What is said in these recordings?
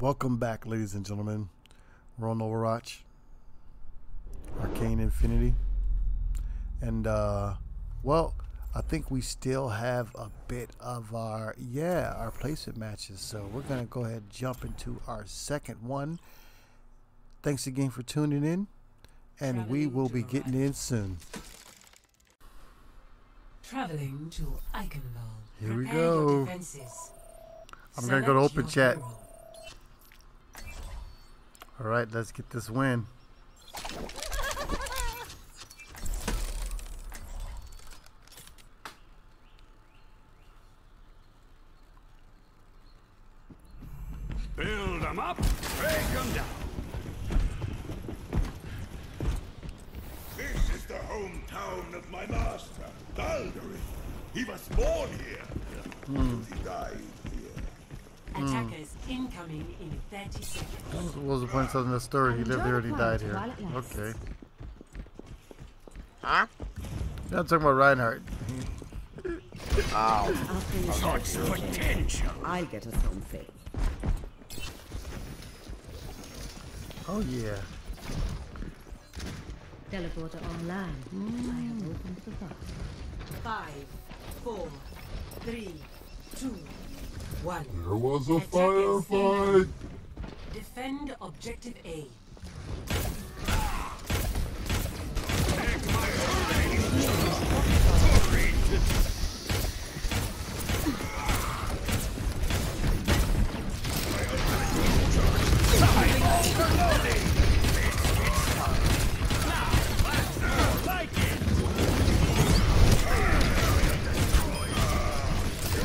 Welcome back, ladies and gentlemen. We're on Overwatch, Arkane Infinity, and uh, well, I think we still have a bit of our yeah our placement matches. So we're gonna go ahead and jump into our second one. Thanks again for tuning in, and we will be getting in soon. Traveling to Eichenwald. Here we Prepare go. I'm gonna go to open chat. All right, let's get this win. Build them up, break them down. This is the hometown of my master, Balderich. He was born here. Hmm. He died here. Attackers incoming in 30 seconds. What was the point of the story? He lived here and he died here. Okay. Huh? Yeah, I'm talking about Reinhardt. Oh. I'll Such potential. I'll get us home safe. Oh yeah. Teleporter online. I have opened the box. Five, four, three, two, one. There was a Attackers firefight. Defend objective A.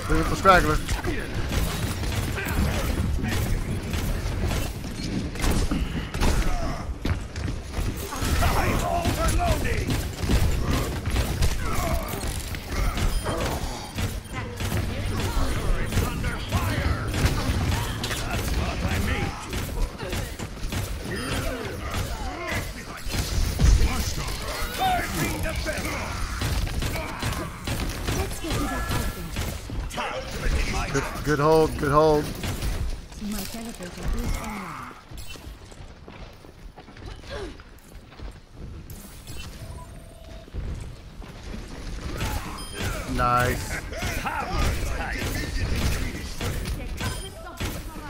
Looking for straggler. Good, good hold. Good hold. Nice.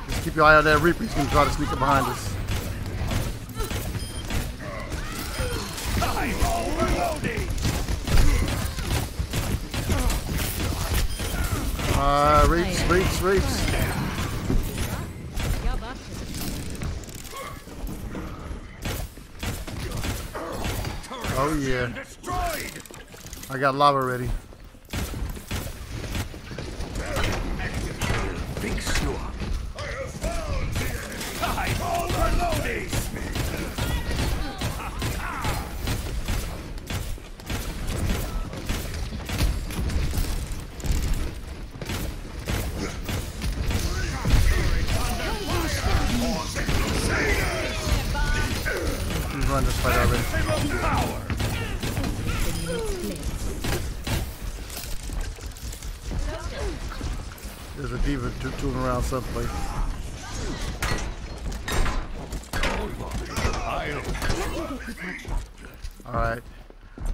Just keep your eye on that Reaper. He's gonna try to sneak up behind us. Uh, Reaps, Reaps, Reaps. Oh yeah. I got lava ready. Big sewer. I'm overloading. He's run this fight already. There's a D.Va to- tooling around someplace. All right.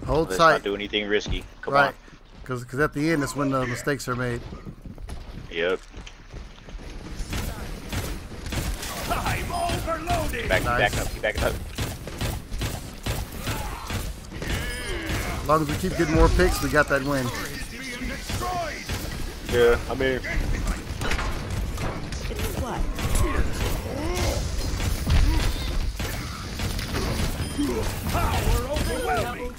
Hold Let's tight. not do anything risky. Come Right. Because cause at the end, that's when the mistakes are made. Yep. I'm overloading. Back, Nice. back up. Keep backing up. As long as we keep getting more picks, we got that win. Yeah, I mean, What? Power overwhelming.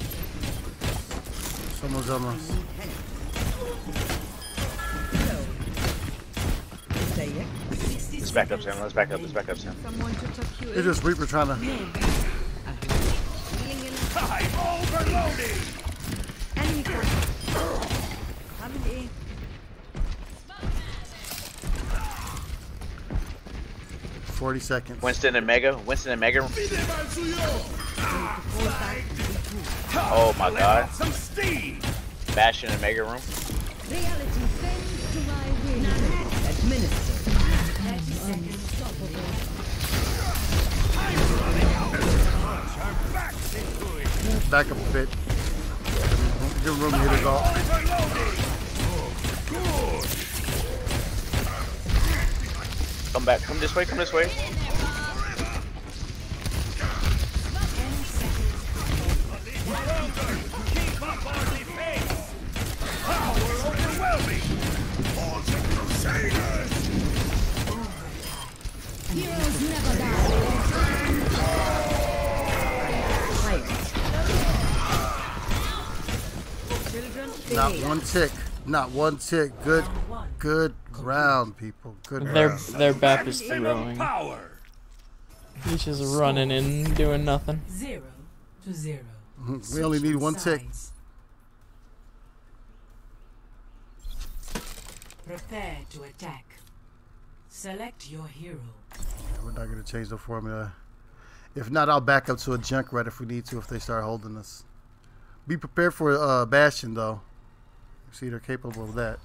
Someone's on us. Say let's back up, Sam. Let's back up. Let's back up, Sam. Someone to tuck you It's just Reaper trying to. Healing in. I'm overloading. Enemy coming. Coming in. Forty seconds. Winston and Mega. Winston and Mega. Oh my god. off some steam. Bastion and Mega Room. Back up a bit. Give room to hit his ult. Come back. Come this way. Come this way. Not one tick. Not one tick. Good, good round, people. Good Their round. their BAP is Maximum throwing. power! He's just running and doing nothing. Zero to zero. We only need one tick. Prepare to attack. Select your hero. We're not gonna change the formula. If not, I'll back up to a Junkrat if we need to. If they start holding us, be prepared for uh, Bastion though. See, they're capable of that.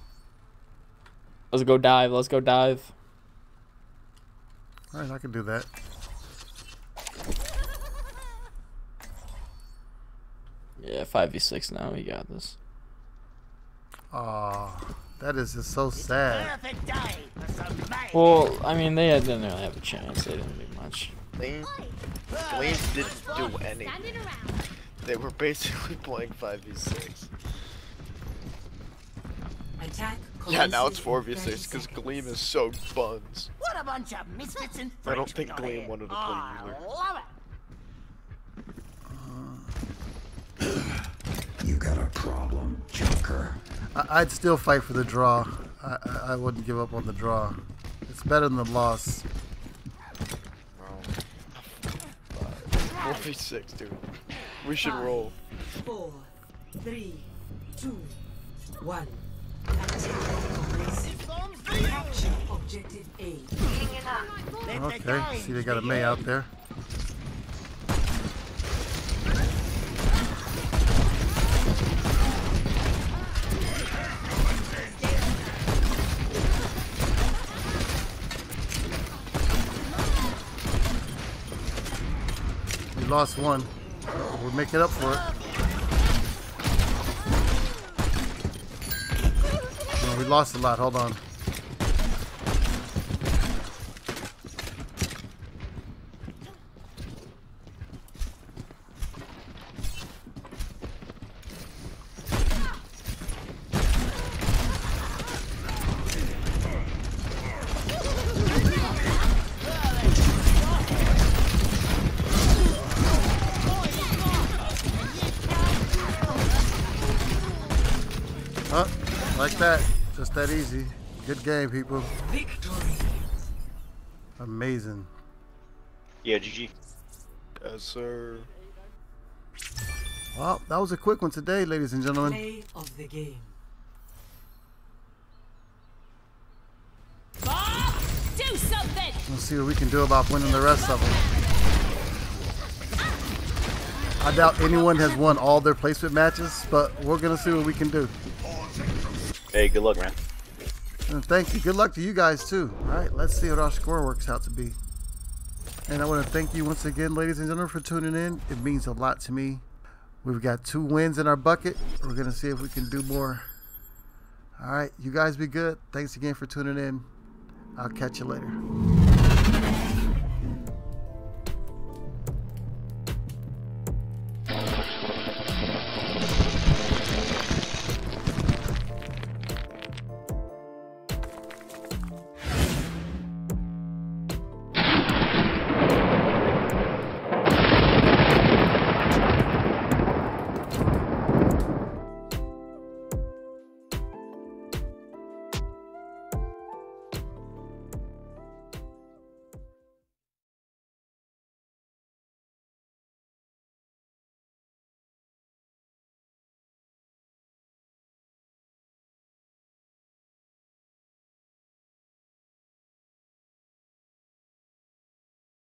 Let's go dive. Let's go dive. All right, I can do that. Yeah, five v six now. We got this. Aw, that is just so sad. Well, I mean, they didn't really have a chance. They didn't do much. Gleam, Gleam didn't do anything. They were basically playing 5v6. Attack. Yeah, now it's 4v6 because 30 Gleam is so buns. What a bunch of misfits and I don't think we Gleam here. wanted to play I either. love it. You got a problem, Joker. I, I'd still fight for the draw. I, I, I wouldn't give up on the draw. It's better than the loss. 4v6, dude. We should roll. Four, three, two, one. Objective A. Okay, see they got a Mei out there. We lost one. We'll make it up for it. No, we lost a lot. Hold on. Huh? Like that. Just that easy. Good game, people. Victory. Amazing. Yeah, GG. Yes, sir. Well, that was a quick one today, ladies and gentlemen. Play of the game. Bob, Do something! We'll see what we can do about winning the rest of them. I doubt anyone has won all their placement matches, but we're going to see what we can do. Hey, good luck, man. And thank you. Good luck to you guys, too. All right, let's see what our score works out to be. And I want to thank you once again, ladies and gentlemen, for tuning in. It means a lot to me. We've got two wins in our bucket. We're going to see if we can do more. All right, you guys be good. Thanks again for tuning in. I'll catch you later.